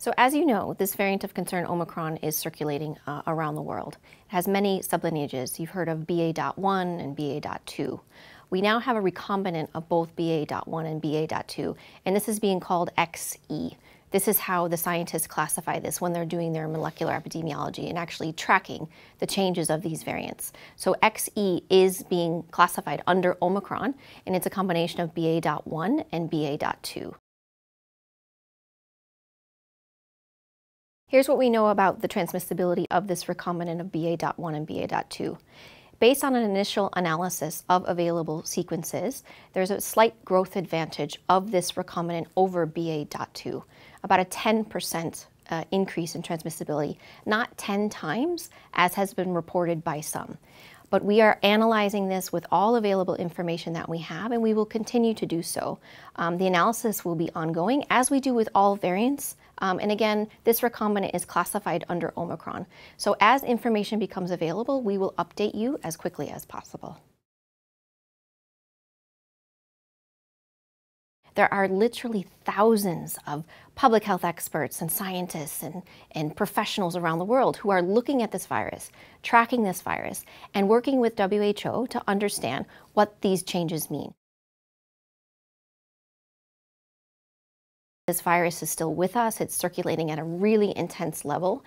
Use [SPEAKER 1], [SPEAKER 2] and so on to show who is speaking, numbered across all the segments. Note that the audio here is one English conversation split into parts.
[SPEAKER 1] So as you know, this variant of concern, Omicron, is circulating uh, around the world. It has many sublineages. You've heard of BA.1 and BA.2. We now have a recombinant of both BA.1 and BA.2, and this is being called XE. This is how the scientists classify this when they're doing their molecular epidemiology and actually tracking the changes of these variants. So XE is being classified under Omicron, and it's a combination of BA.1 and BA.2. Here's what we know about the transmissibility of this recombinant of BA.1 and BA.2. Based on an initial analysis of available sequences, there's a slight growth advantage of this recombinant over BA.2, about a 10% uh, increase in transmissibility, not 10 times as has been reported by some. But we are analyzing this with all available information that we have, and we will continue to do so. Um, the analysis will be ongoing, as we do with all variants. Um, and again, this recombinant is classified under Omicron. So as information becomes available, we will update you as quickly as possible. There are literally thousands of public health experts and scientists and, and professionals around the world who are looking at this virus, tracking this virus, and working with WHO to understand what these changes mean. This virus is still with us, it's circulating at a really intense level,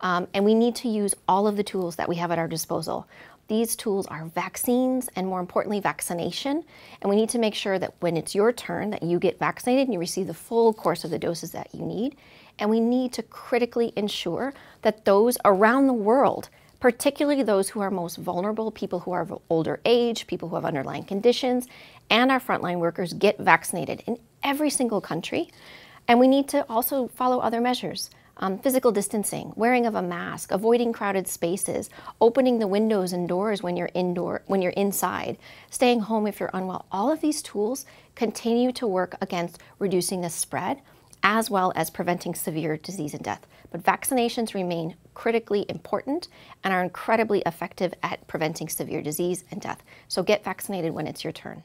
[SPEAKER 1] um, and we need to use all of the tools that we have at our disposal. These tools are vaccines and more importantly, vaccination. And we need to make sure that when it's your turn that you get vaccinated and you receive the full course of the doses that you need. And we need to critically ensure that those around the world particularly those who are most vulnerable, people who are of older age, people who have underlying conditions, and our frontline workers get vaccinated in every single country. And we need to also follow other measures. Um, physical distancing, wearing of a mask, avoiding crowded spaces, opening the windows and doors when you're indoor, when you're inside, staying home if you're unwell. All of these tools continue to work against reducing the spread as well as preventing severe disease and death. But vaccinations remain critically important and are incredibly effective at preventing severe disease and death. So get vaccinated when it's your turn.